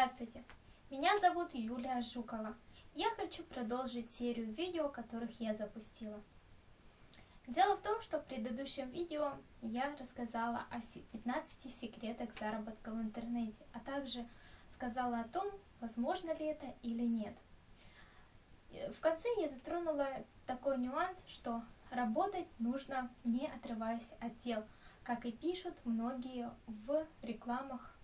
Здравствуйте, меня зовут Юлия Жукова. Я хочу продолжить серию видео, которых я запустила. Дело в том, что в предыдущем видео я рассказала о 15 секретах заработка в интернете, а также сказала о том, возможно ли это или нет. В конце я затронула такой нюанс, что работать нужно не отрываясь от дел, как и пишут многие в рекламах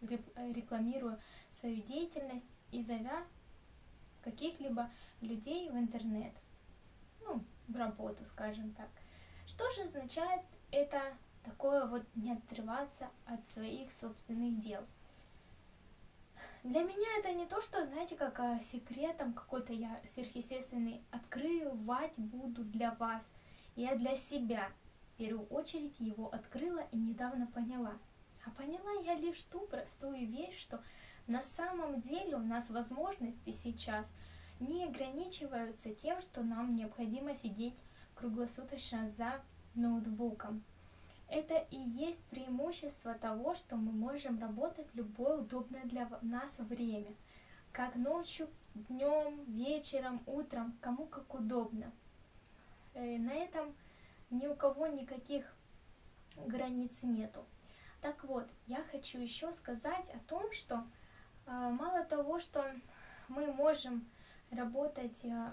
рекламируя свою деятельность и зовя каких-либо людей в интернет, ну, в работу, скажем так. Что же означает это такое вот не отрываться от своих собственных дел? Для меня это не то, что, знаете, как а, секретом какой-то я сверхъестественный открывать буду для вас. Я для себя в первую очередь его открыла и недавно поняла – а поняла я лишь ту простую вещь, что на самом деле у нас возможности сейчас не ограничиваются тем, что нам необходимо сидеть круглосуточно за ноутбуком. Это и есть преимущество того, что мы можем работать в любое удобное для нас время. Как ночью, днем, вечером, утром, кому как удобно. Э, на этом ни у кого никаких границ нету. Так вот, я хочу еще сказать о том, что э, мало того, что мы можем работать э,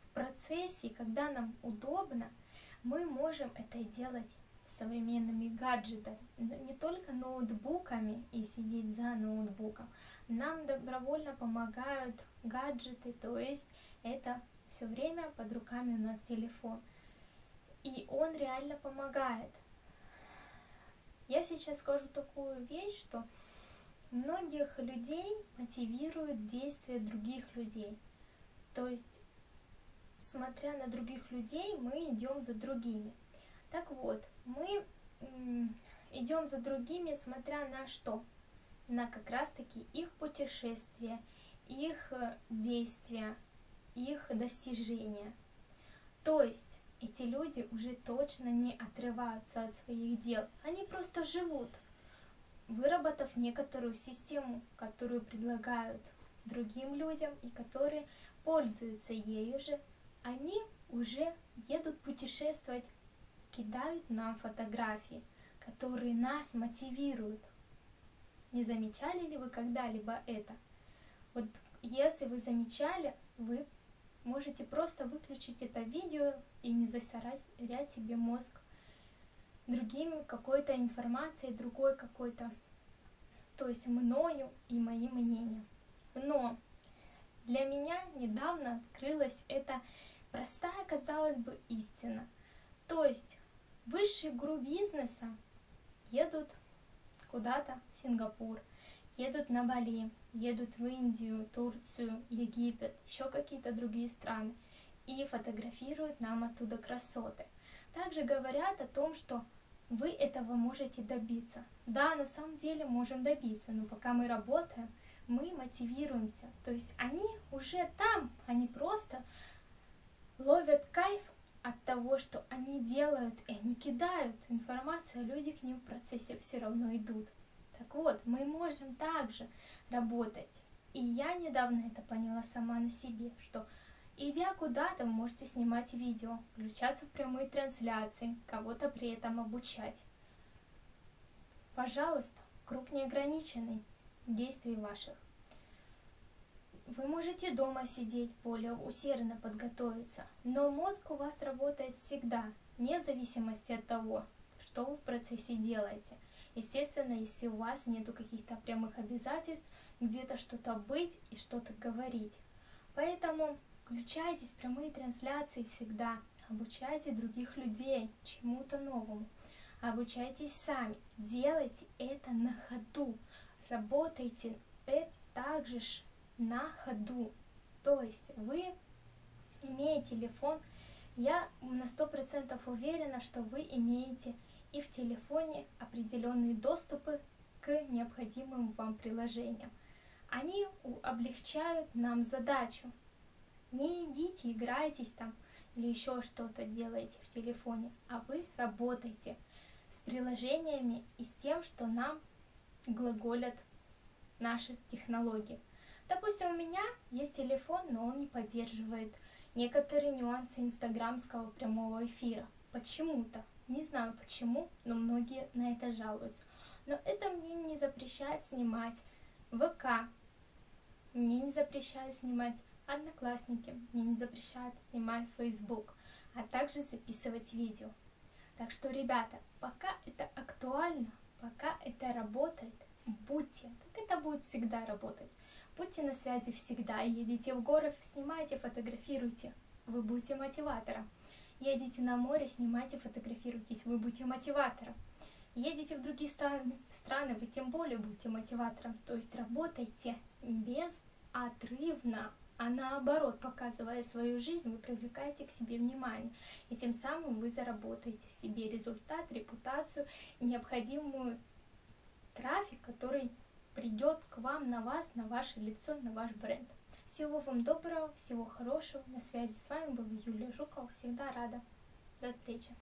в процессе, когда нам удобно, мы можем это делать современными гаджетами, не только ноутбуками и сидеть за ноутбуком. Нам добровольно помогают гаджеты, то есть это все время под руками у нас телефон. И он реально помогает. Я сейчас скажу такую вещь, что многих людей мотивирует действия других людей. То есть, смотря на других людей, мы идем за другими. Так вот, мы идем за другими, смотря на что? На как раз-таки их путешествия, их э, действия, их достижения. То есть эти люди уже точно не отрываются от своих дел. Они просто живут, выработав некоторую систему, которую предлагают другим людям и которые пользуются ею же. Они уже едут путешествовать, кидают нам фотографии, которые нас мотивируют. Не замечали ли вы когда-либо это? Вот если вы замечали, вы можете просто выключить это видео и не засорять себе мозг другим какой-то информацией, другой какой-то, то есть мною и моим мнением. Но для меня недавно открылась эта простая, казалось бы, истина. То есть высшие гуру бизнеса едут куда-то в Сингапур, едут на Бали, едут в Индию, Турцию, Египет, еще какие-то другие страны и фотографируют нам оттуда красоты. Также говорят о том, что вы этого можете добиться. Да, на самом деле можем добиться, но пока мы работаем, мы мотивируемся. То есть они уже там, они просто ловят кайф от того, что они делают, и они кидают информацию, а люди к ним в процессе все равно идут. Так вот, мы можем также работать. И я недавно это поняла сама на себе, что идя куда-то, вы можете снимать видео, включаться в прямые трансляции, кого-то при этом обучать. Пожалуйста, круг неограниченный действий ваших. Вы можете дома сидеть, более усердно подготовиться, но мозг у вас работает всегда, вне зависимости от того, что вы в процессе делаете – Естественно, если у вас нету каких-то прямых обязательств, где-то что-то быть и что-то говорить. Поэтому включайтесь в прямые трансляции всегда, обучайте других людей чему-то новому, обучайтесь сами, делайте это на ходу, работайте это также на ходу. То есть вы, имея телефон, я на сто процентов уверена, что вы имеете и в телефоне определенные доступы к необходимым вам приложениям. Они облегчают нам задачу. Не идите, играйтесь там или еще что-то делаете в телефоне, а вы работаете с приложениями и с тем, что нам глаголят наших технологиях. Допустим, у меня есть телефон, но он не поддерживает некоторые нюансы инстаграмского прямого эфира. Почему-то. Не знаю почему, но многие на это жалуются. Но это мне не запрещает снимать ВК, мне не запрещает снимать Одноклассники, мне не запрещают снимать Facebook, а также записывать видео. Так что, ребята, пока это актуально, пока это работает, будьте, как это будет всегда работать. Будьте на связи всегда, едете в горы, снимайте, фотографируйте, вы будете мотиватором. Едете на море, снимайте, фотографируйтесь, вы будете мотиватором. Едете в другие страны, страны, вы тем более будете мотиватором. То есть работайте безотрывно, а наоборот, показывая свою жизнь, вы привлекаете к себе внимание. И тем самым вы заработаете себе результат, репутацию, необходимую трафик, который придет к вам, на вас, на ваше лицо, на ваш бренд. Всего вам доброго, всего хорошего. На связи с вами была Юлия Жукова. Всегда рада. До встречи.